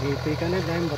Hipi ka na dahil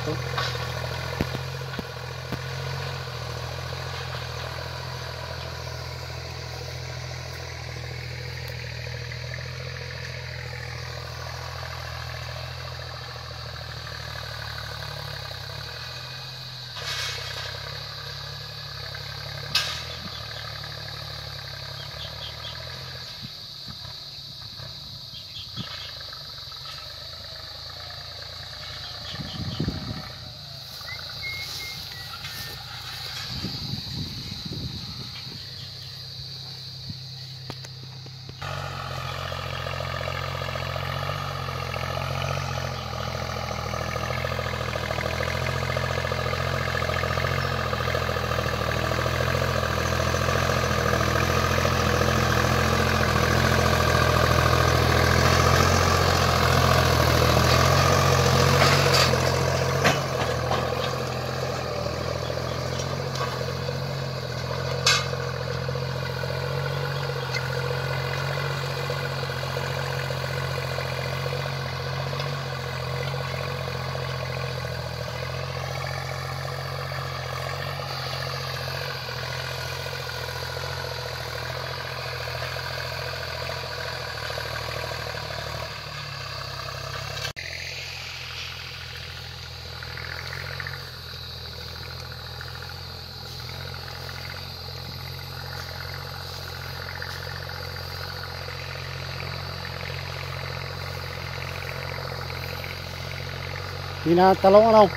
Mina talong đâu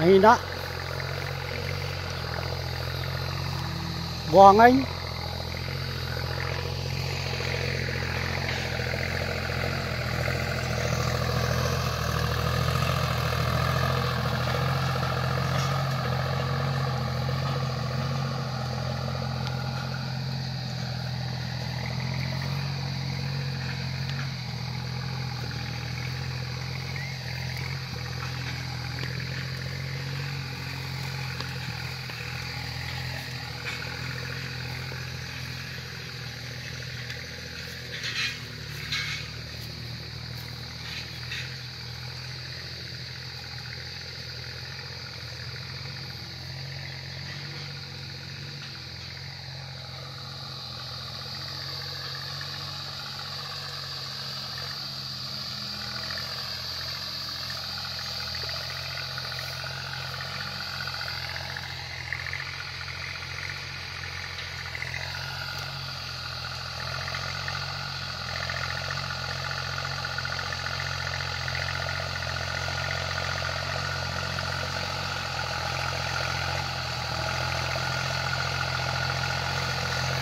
Anh đó. Hoàng anh.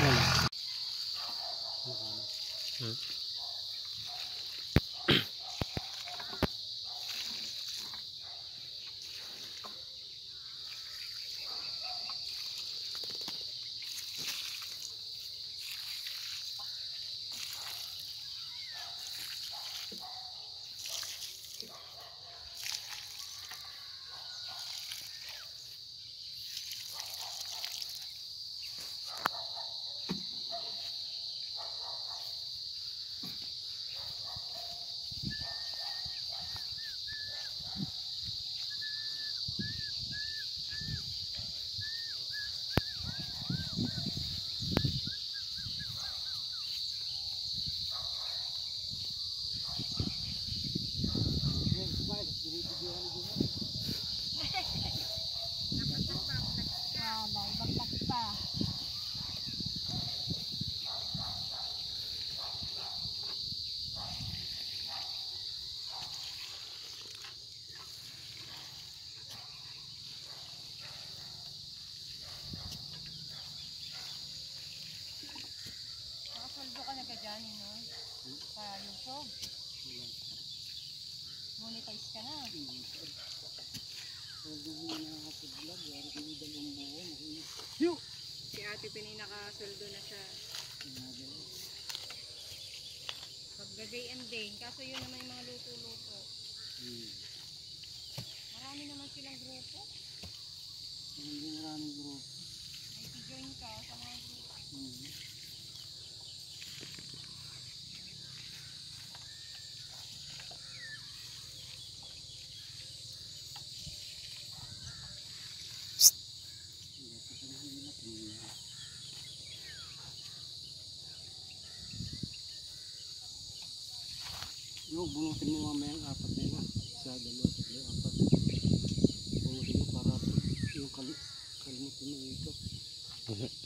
嗯。嗯 Si ate Pinay nakasweldo na siya. Paggagayan din. Kaso yun naman yung mga luto-luto. Marami naman silang grupo. Hindi maraming group. May join ka sa mga grupo. Yung bunutin mo mamaya ang apat na yun. ah. Isa, dalawa, tatlo, apat. Bunutin mo para yung kal kalimutin mo ito.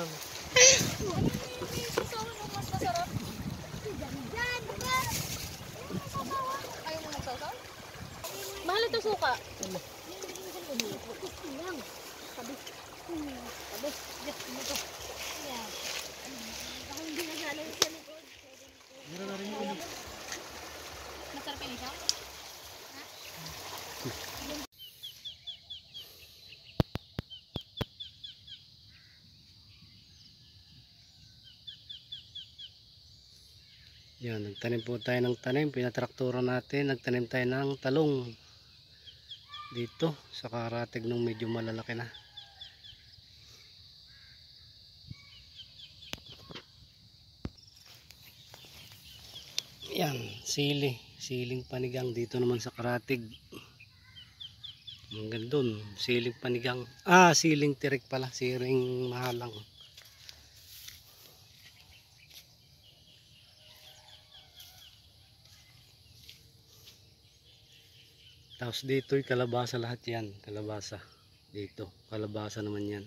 Amen. Yan, nagtanim po tayo ng tanim. Pinatraktura natin. Nagtanim tayo ng talong. dito sa karatig nung medyo malalaki na yan sili siling panigang dito naman sa karatig hanggang dun siling panigang ah siling tirik pala siling mahalang Tapos dito ay kalabasa lahat yan. Kalabasa. Dito. Kalabasa naman yan.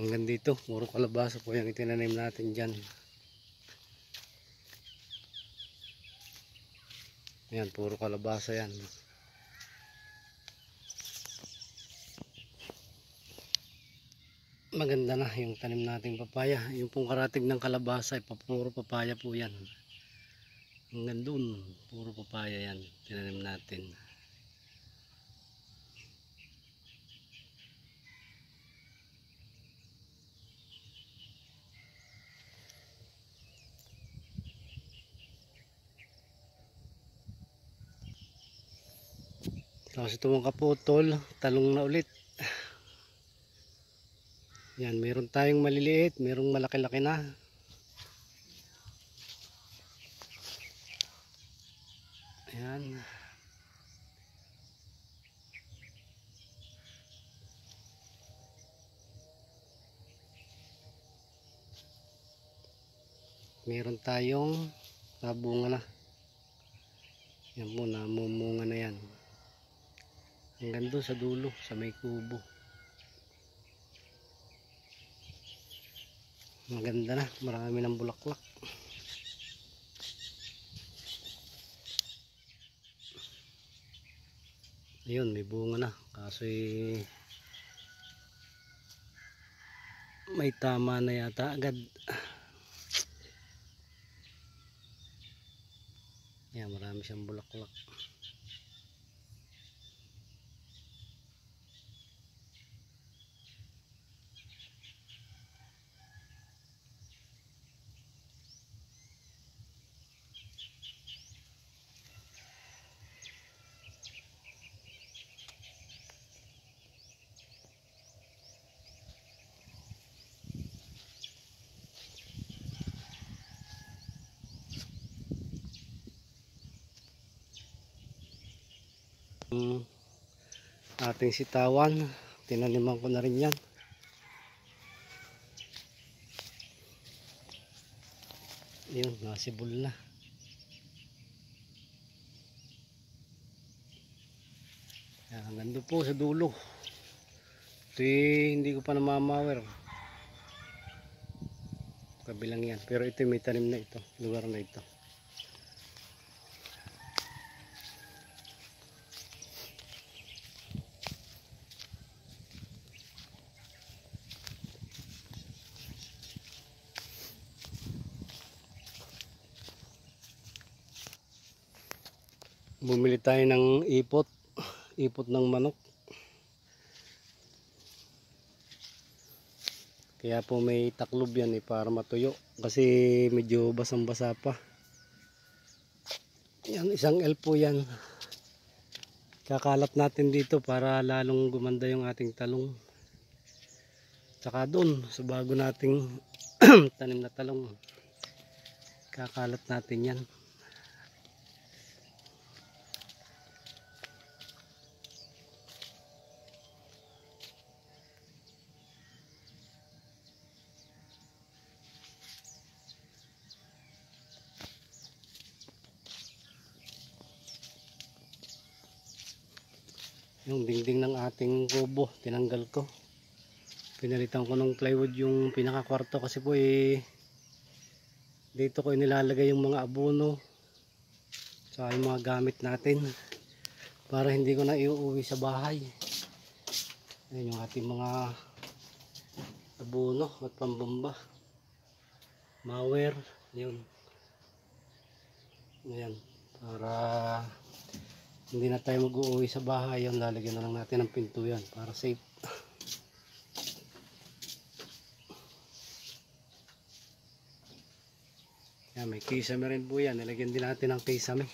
Hanggang dito. Puro kalabasa po yung itinanim natin dyan. Yan. Puro kalabasa yan. Maganda na yung tanim nating papaya. Yung pong karatig ng kalabasa ay puro papaya po yan. Hanggang doon, puro papaya yan. Tinanim natin. Tapos ito mga kaputol, talong na ulit. Yan, meron tayong maliliit, merong malaki-laki na. Ayan. Meron tayong nabunga na. Yan po, namumunga na yan. Hanggang doon sa dulo, sa may kubo. Maganda na, marami ng bulaklak. Ayun, may bunga na. Kaso may tama na yata agad. Yan, marami siyang bulaklak. Yung ating sitawan, tinaniman ko na rin yan. Yun, nasibol na. Yan, hanggang po sa dulo. Ito eh, hindi ko pa namamawer. Kabilang yan. Pero ito may tanim na ito. Lugar na ito. Tayo ng ipot. Ipot ng manok. Kaya po may taklob yan eh para matuyo. Kasi medyo basang basa pa. Yan isang L po yan. Kakalat natin dito para lalong gumanda yung ating talong. Tsaka doon sa bago nating tanim na talong kakalat natin yan yung dingding ng ating kubo tinanggal ko. Pinalitan ko ng plywood yung pinaka kwarto kasi po eh dito ko inilalagay yung mga abono sa yung mga gamit natin para hindi ko na iuwi sa bahay. Ayun yung ating mga abono at pambamba. Mower yun. Ayan para hindi na tayo mag-uwi sa bahay yun lalagyan na lang natin ng pinto yan para safe Yan, may kisame rin po yan. Nilagyan din natin ng kisame.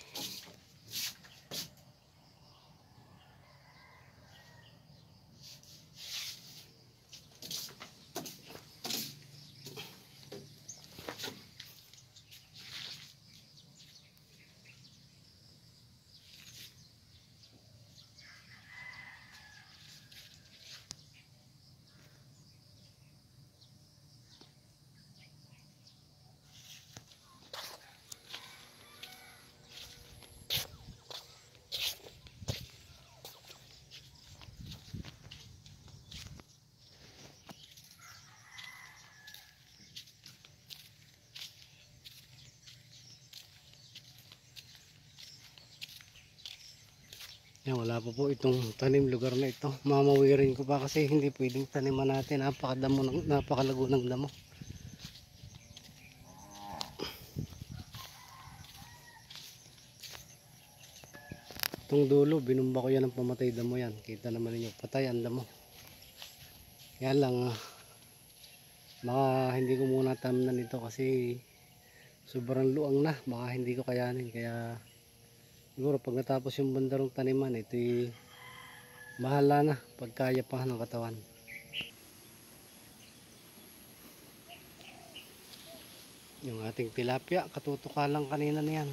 Yan, wala pa po itong tanim lugar na ito. Mamawirin ko pa kasi hindi pwedeng taniman natin. Napakadamo ng, napakalago ng damo. Itong dulo, binumba ko yan ng pamatay damo yan. Kita naman ninyo, patay ang damo. Kaya lang, ah, baka hindi ko muna tamnan ito kasi sobrang luang na. Baka hindi ko kayanin. Kaya siguro pag natapos yung bandarong taniman ito bahala na pagkaya pa ng katawan. Yung ating tilapia katutuka lang kanina na yan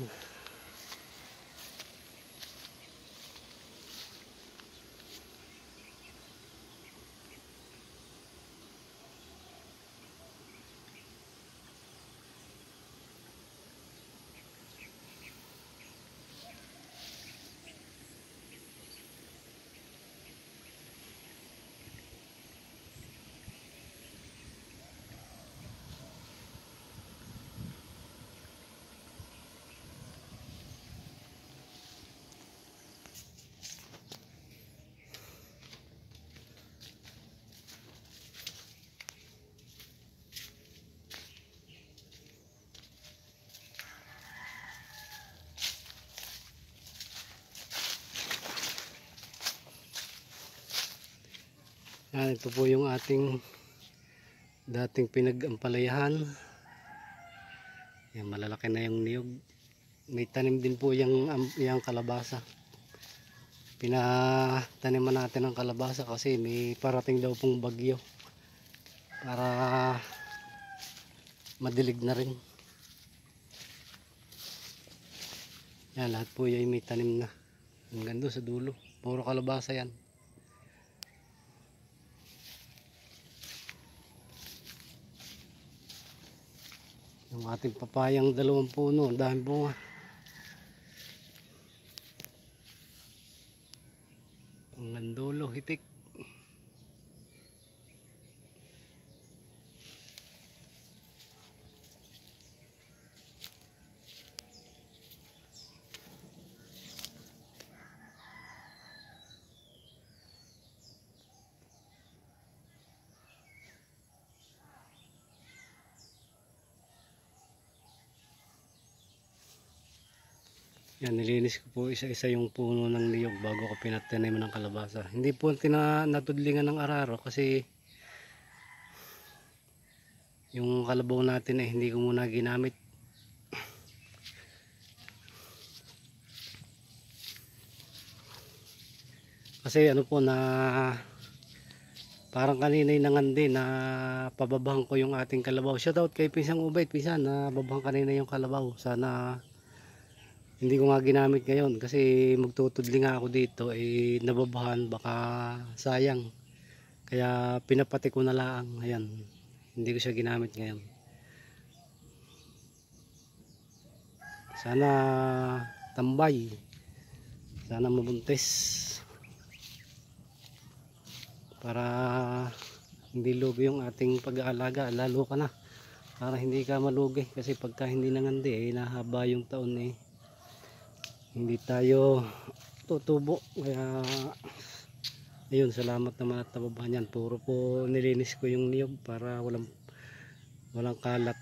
yan ito po yung ating dating pinag-ampalayahan. Yan malalaki na yung niyog. May tanim din po yung, am- yung kalabasa. Pinataniman natin ang kalabasa kasi may parating daw pong bagyo para madilig na rin. Yan lahat po yan may tanim na. Hanggang doon sa dulo. Puro kalabasa yan yung ating papayang dalawang puno. Ang dami bunga. Ang dulo hitik Yan, nilinis ko po isa-isa yung puno ng niyog bago ko pinatanim ng kalabasa. Hindi po tina ng araro kasi yung kalabaw natin eh hindi ko muna ginamit. Kasi ano po na parang kanina yung nangandi na pababahan ko yung ating kalabaw. Shoutout kay Pisang Ubay, Pisan na babahan kanina yung kalabaw. Sana hindi ko nga ginamit ngayon kasi magtutudli nga ako dito eh nababahan baka sayang. Kaya pinapati ko na lang ayan. Hindi ko siya ginamit ngayon. Sana tambay. Sana mabuntis. Para hindi lugi yung ating pag-aalaga lalo ka na. Para hindi ka malugi kasi pagka hindi nangandi eh nahaba yung taon eh hindi tayo tutubo. Kaya ayun salamat naman at nababahan yan. Puro po nilinis ko yung niyog para walang walang kalat